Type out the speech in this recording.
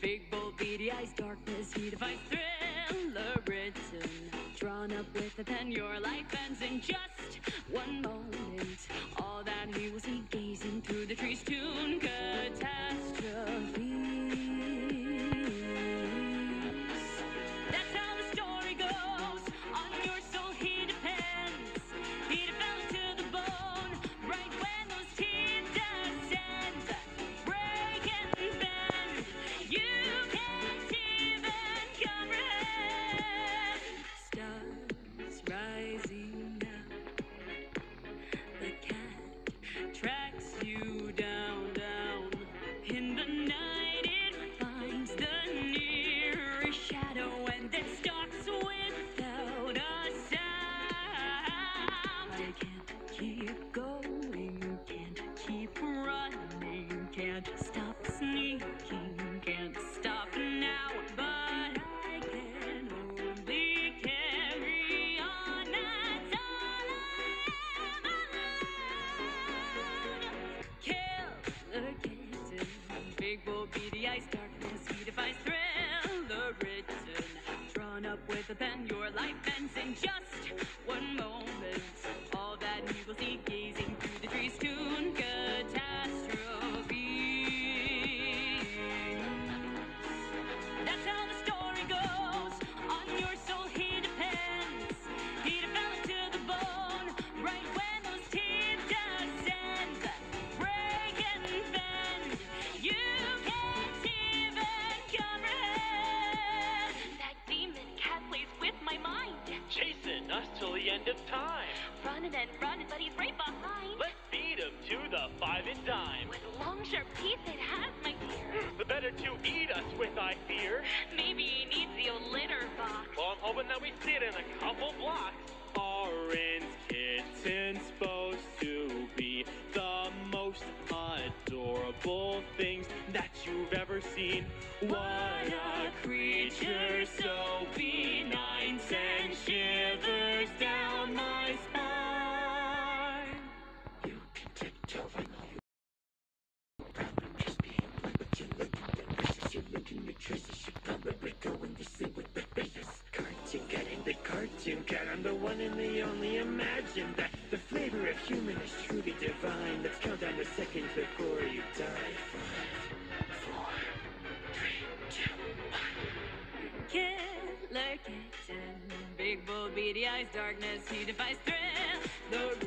Big bold beady eyes, darkness he defies. Through. Can't stop sneaking, can't stop now. But I can only carry on. That's all I am allowed. Killer kitten, big bull, beady eyes, darkness, he defies thriller written. Drawn up with a pen, your life ends in just one moment. Fear. Maybe he needs the old litter box. Well, I'm hoping that we see it in a couple blocks. Orange kitten's supposed to be the most adorable things that you've ever seen. What a creature so cat. I'm the one and the only. Imagine that the flavor of human is truly divine. Let's count down the seconds before you die. Five, four, three, two, one. Killer kitten, big bull, beady eyes, darkness, he defies thrill. The